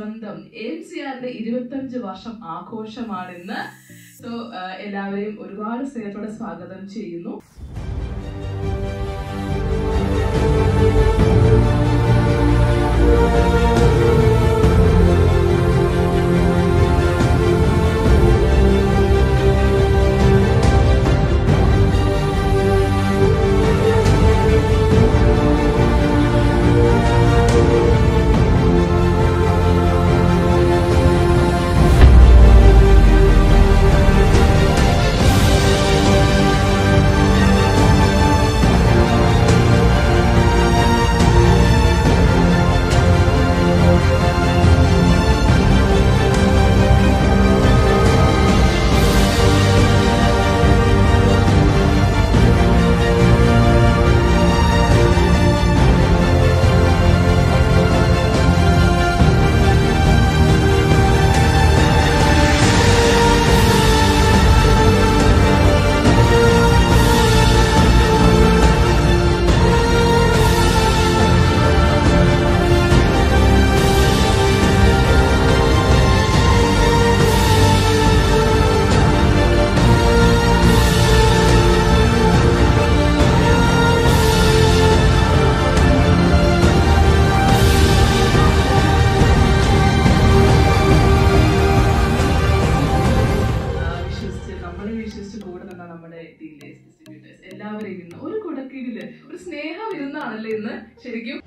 M C ആറിന്റെ ഇരുപത്തഞ്ച് വർഷം ആഘോഷമാണെന്ന് സോ എല്ലാവരെയും ഒരുപാട് സ്നേഹത്തോടെ സ്വാഗതം ചെയ്യുന്നു. നമ്മളെ വിശ്വസിച്ച് കൂടെ നിന്ന നമ്മുടെ ഡിസ്ട്രിബ്യൂട്ടേഴ്സ് എല്ലാവരെയും ഇന്ന് ഒരു കുടക്കീടിൽ ഒരു സ്നേഹം ഇരുന്നാണല്ലേ ഇന്ന് ശരിക്കും.